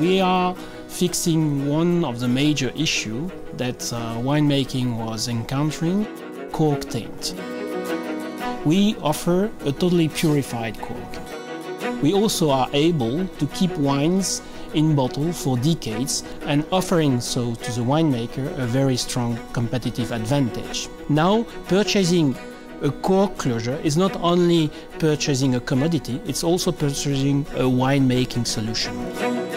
We are fixing one of the major issues that uh, winemaking was encountering, cork taint. We offer a totally purified cork. We also are able to keep wines in bottle for decades and offering so to the winemaker a very strong competitive advantage. Now, purchasing a cork closure is not only purchasing a commodity, it's also purchasing a winemaking solution.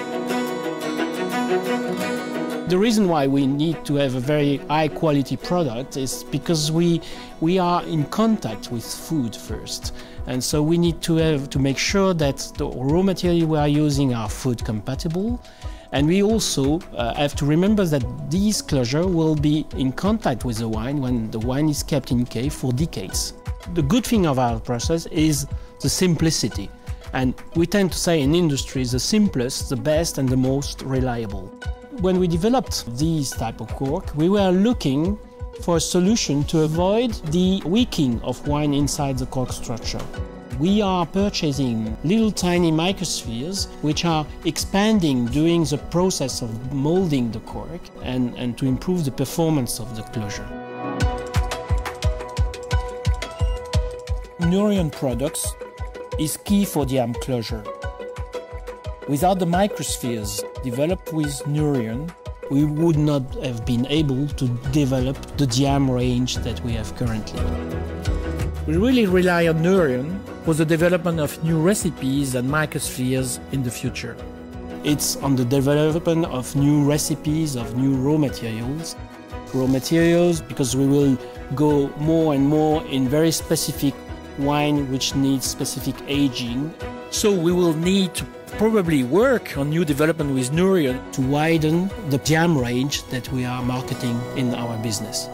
The reason why we need to have a very high quality product is because we, we are in contact with food first. And so we need to have to make sure that the raw material we are using are food compatible. And we also uh, have to remember that these closure will be in contact with the wine when the wine is kept in cave for decades. The good thing of our process is the simplicity. And we tend to say in industry, the simplest, the best and the most reliable. When we developed these type of cork, we were looking for a solution to avoid the wicking of wine inside the cork structure. We are purchasing little tiny microspheres which are expanding during the process of molding the cork and, and to improve the performance of the closure. Nouryon products is key for diam closure. Without the microspheres developed with Nouryon, we would not have been able to develop the diam range that we have currently. We really rely on Nouryon for the development of new recipes and microspheres in the future. It's on the development of new recipes, of new raw materials. Raw materials because we will go more and more in very specific wine which needs specific aging. So we will need to probably work on new development with Nouryon to widen the diam range that we are marketing in our business.